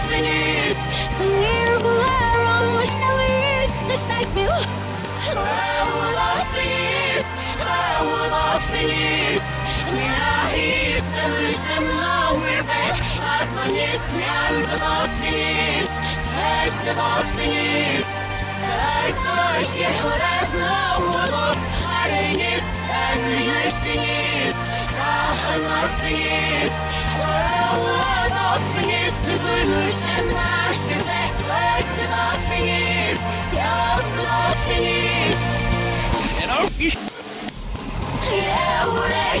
Sophonis Sonir Bular on Michelis Sishbagmil Awolothis Awolothis Nirahib Thamishem Lawirbek Admonis Nyan Thamothis Fet Thamothis Sarkosh Yehoraz Lawolof Arenis and Nishbinis Rahanothis Where all of the is, is the What I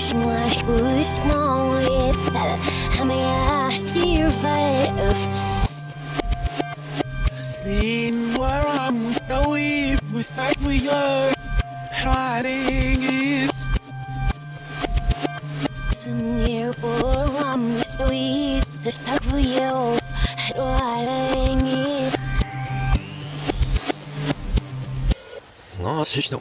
Wish my wish no if I may ask you if Seen where I'm with the weave, with back for your riding is near or I'm squeeze just talk for you riding is なあ、しした。